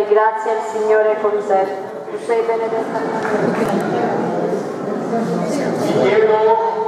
piena di grazia, il Signore con te. Tu sei benedetta Ti chiedo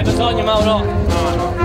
그래도처음이 마.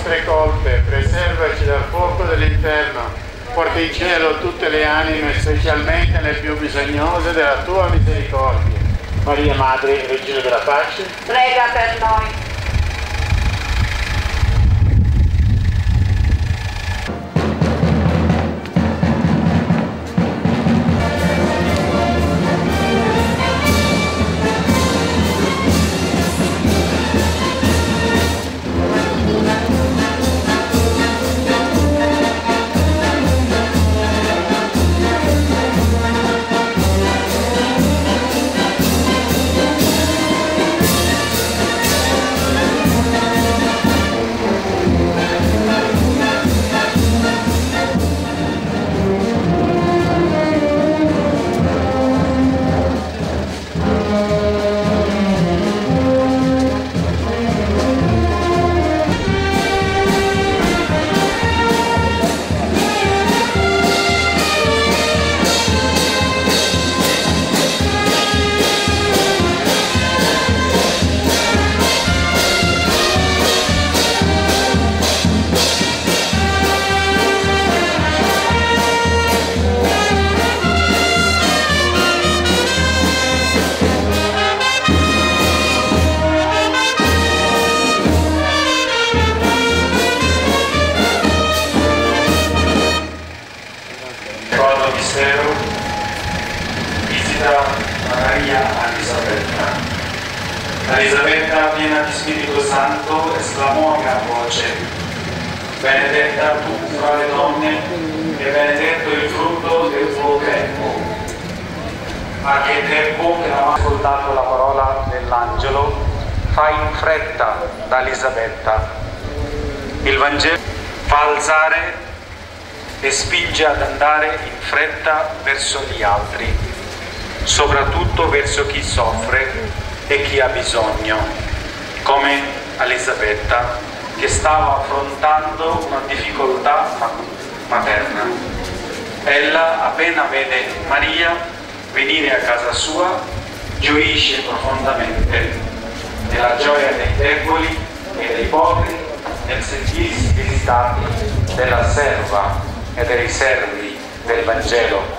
Nostre colpe, preservaci dal fuoco dell'inferno, porta in cielo tutte le anime, specialmente le più bisognose della tua misericordia. Maria Madre, Regina della Pace, prega per noi. Esclamò a voce, benedetta tu fra le donne e benedetto il frutto del tuo grembo. Ma che tempo che non ha ascoltato la parola dell'angelo, fa in fretta da Elisabetta. Il Vangelo fa alzare e spinge ad andare in fretta verso gli altri, soprattutto verso chi soffre e chi ha bisogno, come Elisabetta che stava affrontando una difficoltà ma- materna. Ella, appena vede Maria venire a casa sua, gioisce profondamente nella gioia dei deboli e dei poveri, nel sentirsi visitati della serva e dei servi del Vangelo.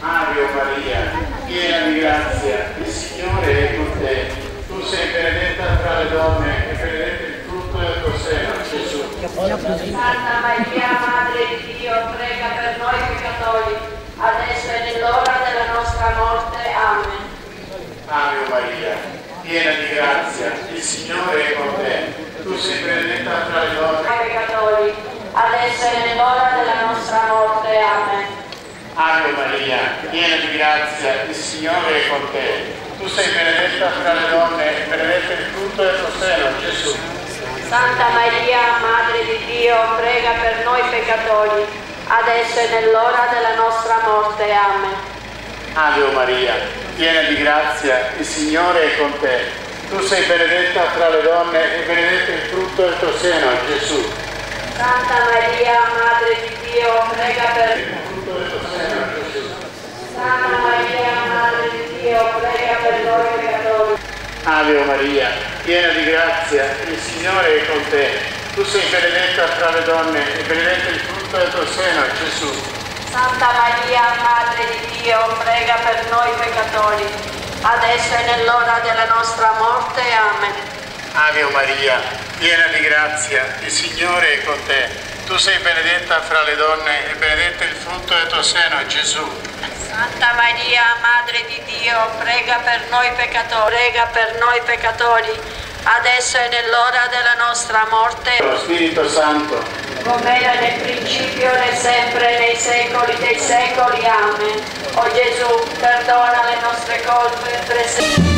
Ave Maria, piena di grazia, il Signore è con te. Tu sei benedetta tra le donne e benedetto il frutto del tuo seno, Gesù. Santa Maria, Madre di Dio, prega per noi peccatori, adesso e nell'ora della nostra morte. Amen. Ave Maria, piena di grazia, il Signore è con te. Tu sei benedetta tra le donne. Noi peccatori, adesso e nell'ora della nostra morte. Amen. Ave Maria, piena di grazia, il Signore è con te. Tu sei benedetta tra le donne e benedetto il frutto del tuo seno, Gesù. Santa Maria, Madre di Dio, prega per noi peccatori, adesso e nell'ora della nostra morte. Amen. Ave Maria, piena di grazia, il Signore è con te. Tu sei benedetta tra le donne e benedetto il frutto del tuo seno, Gesù. Santa Maria, Madre di Dio, prega per Il frutto del tuo seno, Gesù. Santa Maria, Madre di Dio, prega per noi peccatori. Ave Maria, piena di grazia, il Signore è con te. Tu sei benedetta tra le donne e benedetto il frutto del tuo seno, Gesù. Santa Maria, Madre di Dio, prega per noi peccatori, adesso e nell'ora della nostra morte. Amen. Ave Maria, piena di grazia, il Signore è con te. Tu sei benedetta fra le donne e benedetto il frutto del tuo seno, Gesù. Santa Maria, Madre di Dio, prega per noi peccatori, prega per noi peccatori, adesso e nell'ora della nostra morte. Lo Spirito Santo, come era nel principio, né sempre, nei secoli dei secoli. Amen. O Gesù, perdona le nostre colpe, presenti.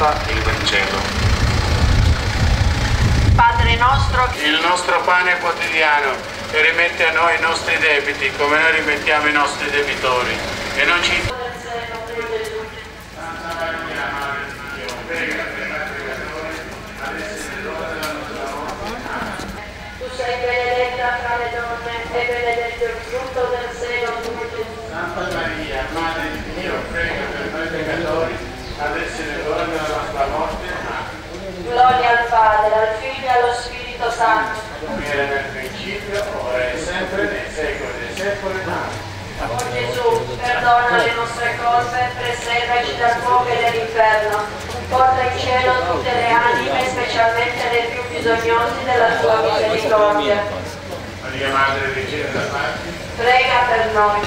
Ascolta il Vangelo. Padre nostro, Il nostro pane quotidiano e rimette a noi i nostri debiti come noi rimettiamo i nostri debitori. E non ci Santa Maria, Madre di Dio, prega per noi peccatori, adesso è l'ora della nostra morte. Santo. come era nel principio, ora e sempre, nei secoli dei secoli. O Gesù, perdona le nostre colpe, preservaci dal fuoco e dall'inferno. Porta in cielo tutte le anime, specialmente le più bisognosi della tua misericordia. Maria Madre Regina della Pace, Prega per noi.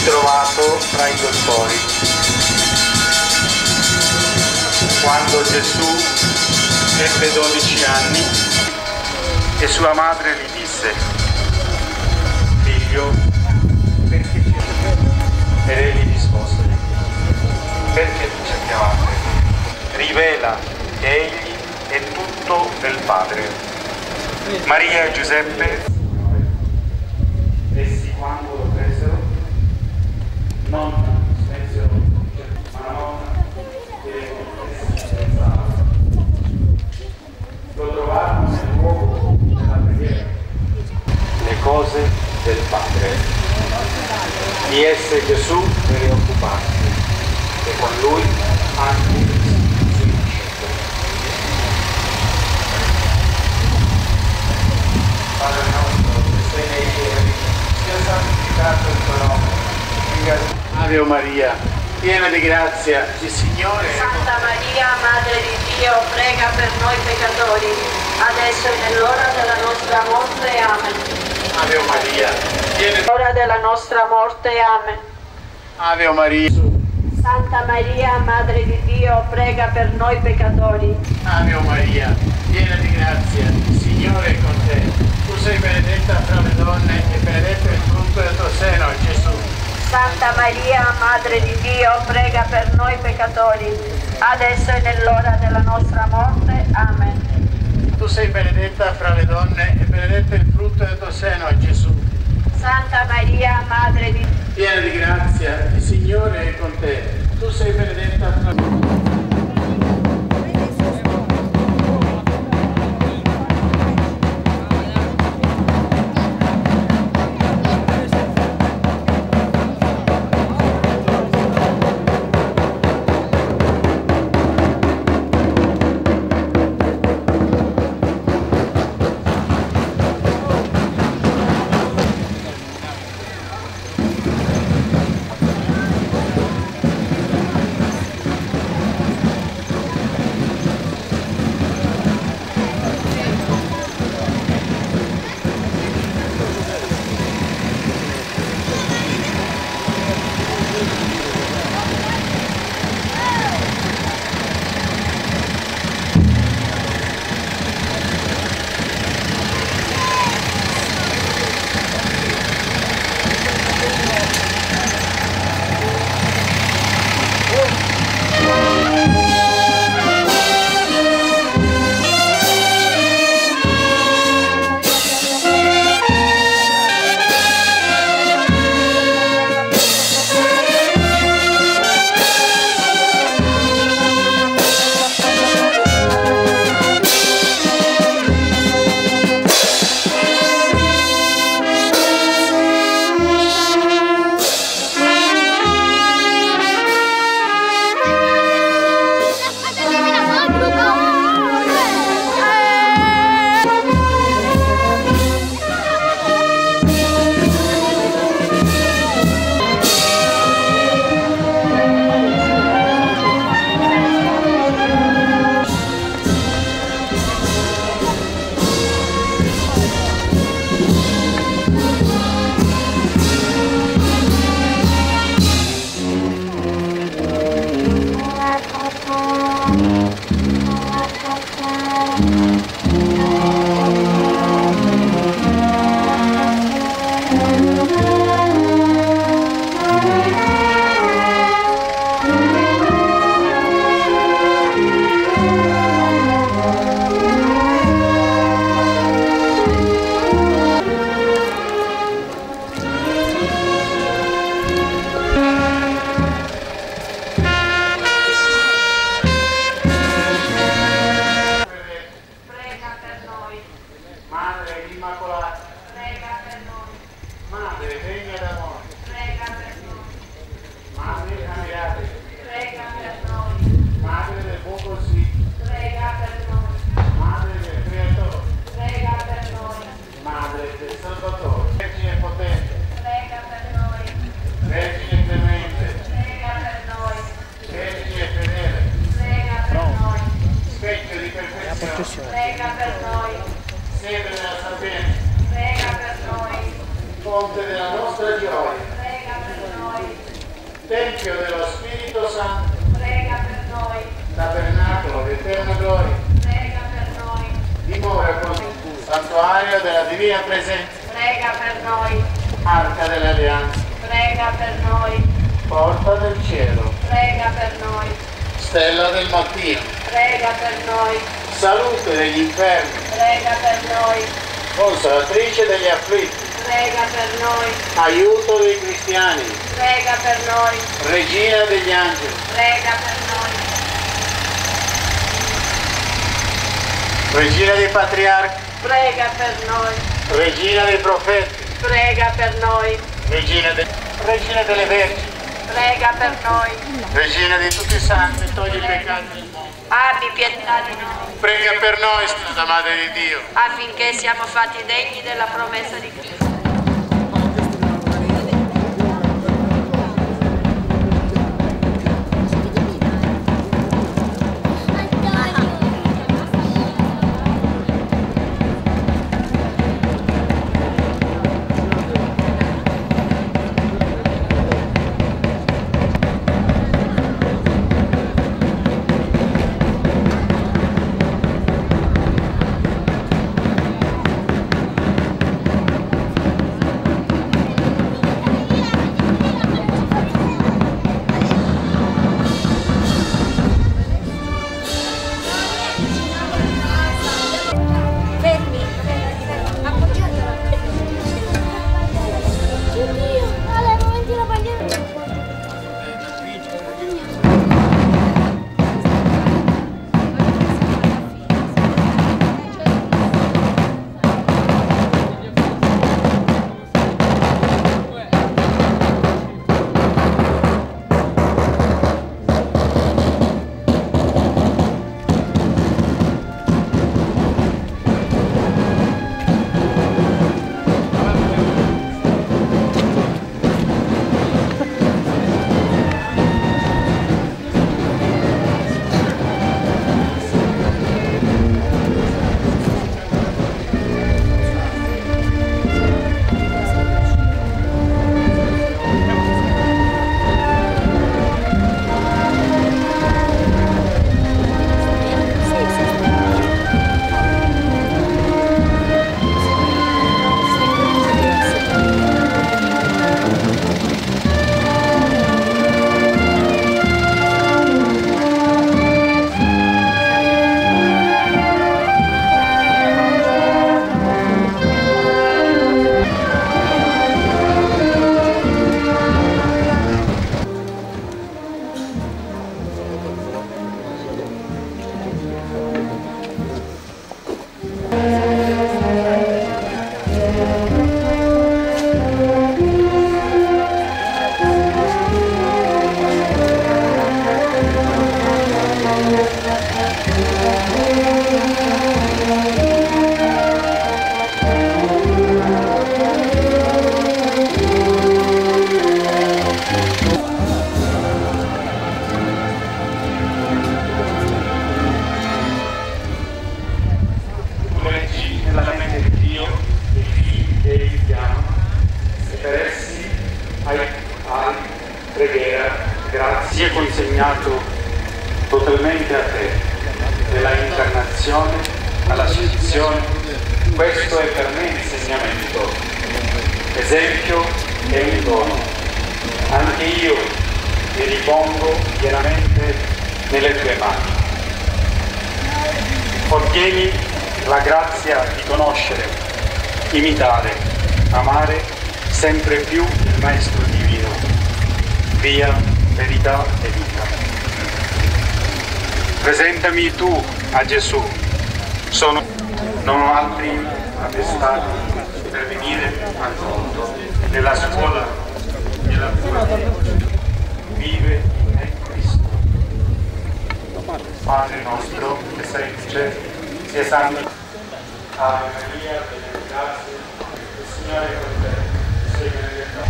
Ritrovato tra i dottori. Quando Gesù ebbe 12 anni e sua madre gli disse, figlio, perché ci Ed egli rispose, perché mi cercavate? Rivela che egli è tutto del Padre. Maria e Giuseppe, essi quando lo presero, non smesero, ma non che essi pensavano. Lo trovarono nel luogo della preghiera, le cose del Padre. Di esse Gesù deve occuparsi e con lui anche i suoi discepoli. Padre nostro, che sei nei cieli, sia santificato il tuo nome, venga Ave Maria, piena di grazia, il Signore Santa Maria, Madre di Dio, prega per noi peccatori, adesso e nell'ora della nostra morte. Amen. Ave Maria, piena Ora della nostra morte. Amen. Ave Maria, Santa Maria, Madre di Dio, prega per noi peccatori. Ave Maria, piena di grazia, il Signore è con te. Tu sei benedetta fra le donne e benedetto è il frutto del tuo seno, Gesù. Santa Maria, Madre di Dio, prega per noi peccatori, adesso e nell'ora della nostra morte. Amen. Tu sei benedetta fra le donne e benedetto il frutto del tuo seno, Gesù. Santa Maria, Madre di Dio, Piena di grazia, il Signore è con te. Tu sei benedetta fra le donne. Divina presenza, prega per noi, arca dell'alleanza, prega per noi, porta del cielo, prega per noi, stella del mattino, prega per noi, salute degli infermi, prega per noi, consolatrice degli afflitti, prega per noi, aiuto dei cristiani, prega per noi, regina degli angeli, prega per noi, regina dei patriarchi, prega per noi, regina dei profeti, prega per noi, regina, de- regina delle vergini, prega per noi, regina di tutti i santi, togli i peccati del mondo. abbi pietà di noi, Prega per noi, Santa Madre di Dio. affinché siamo fatti degni della promessa di Cristo. Imitare, amare sempre più il Maestro Divino, via, verità e vita. Presentami tu a Gesù, sono, non ho altri attestati per venire al mondo, nella scuola della tua. Vive in me Cristo. Padre nostro che sei in cielo, sia santo. Ave Maria, piena di grazia, il Signore è con te, sei benedetta.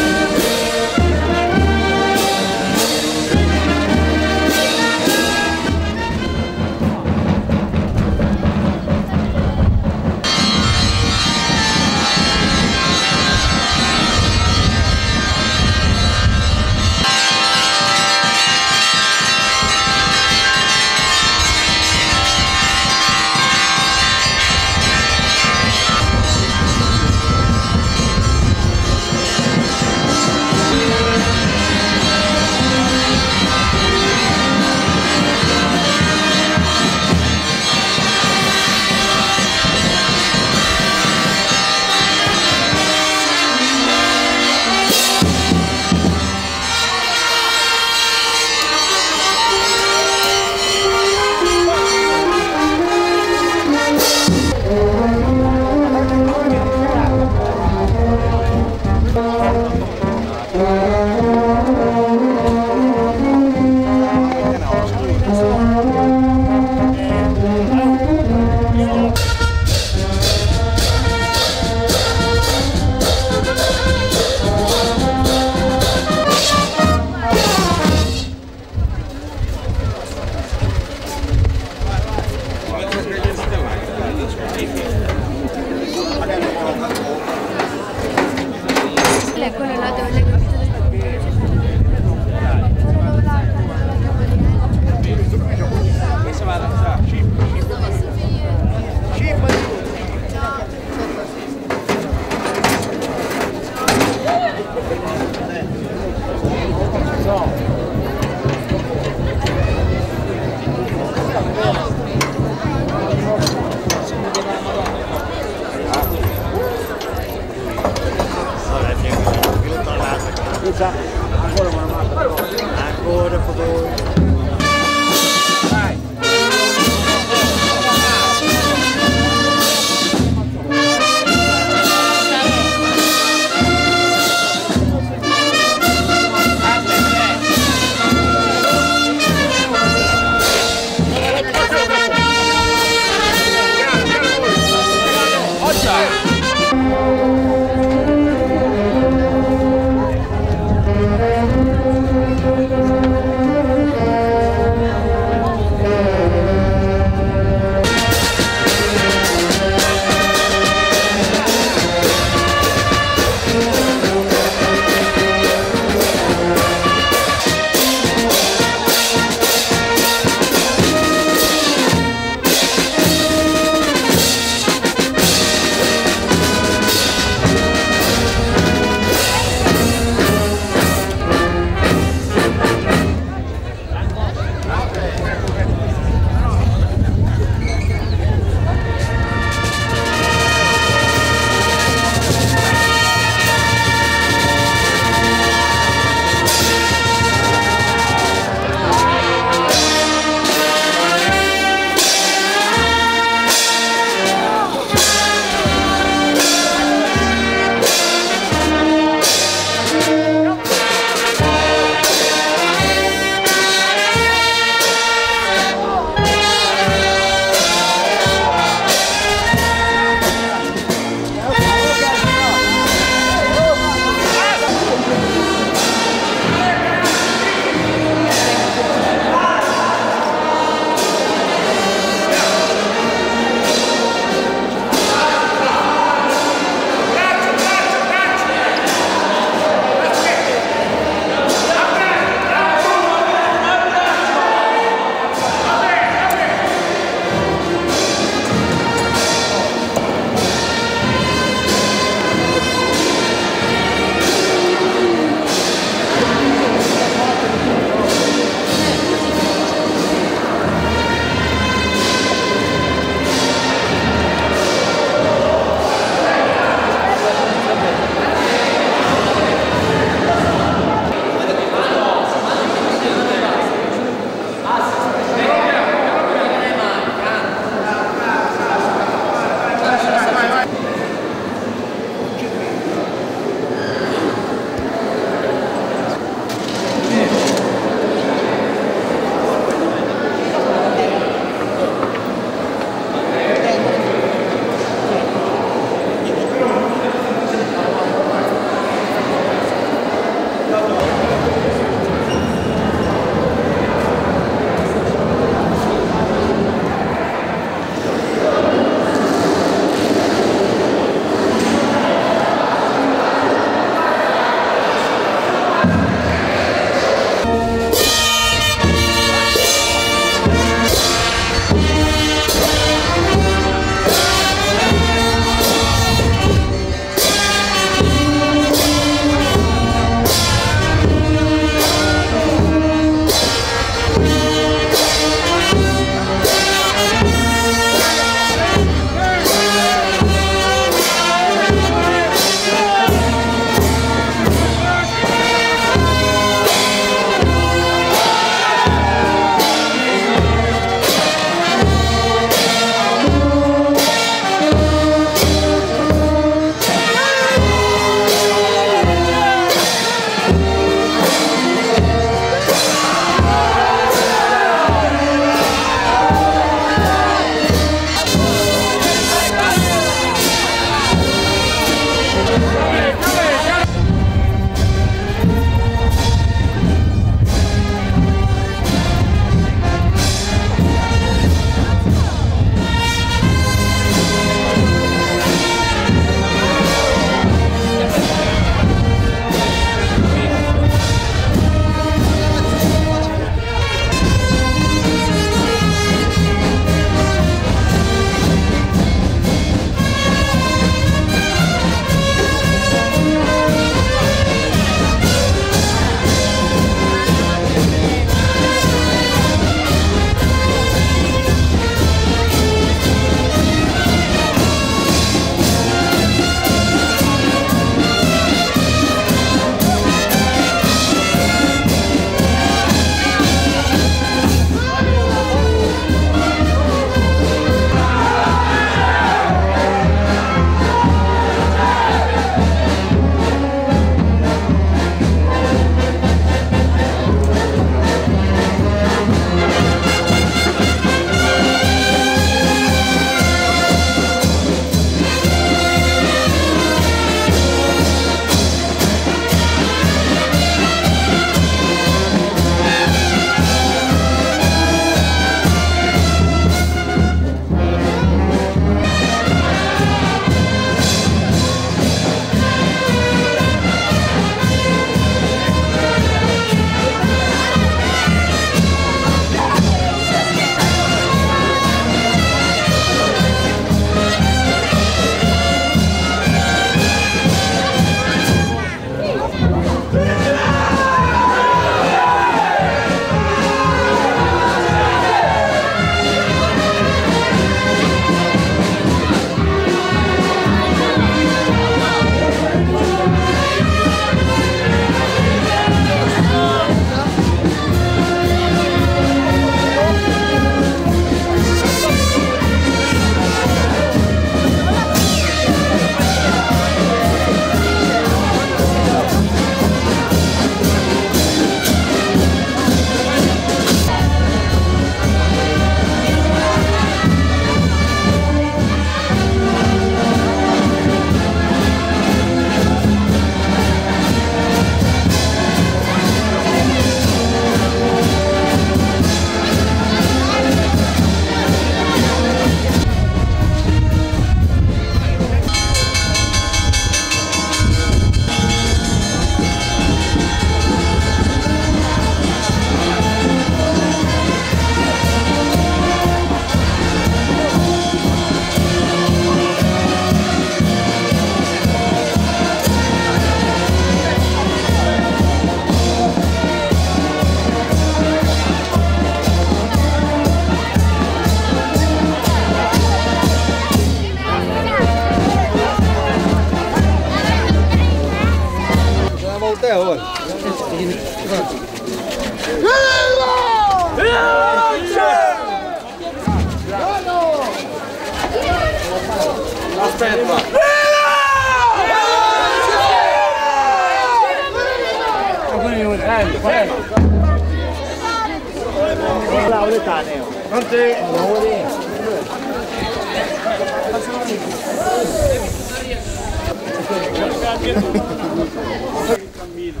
Il cammino.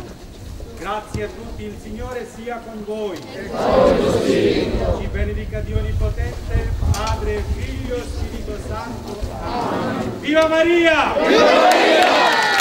Grazie a tutti, il Signore sia con voi. Ci benedica Dio Onnipotente, Padre, Figlio Spirito Santo. Viva Maria!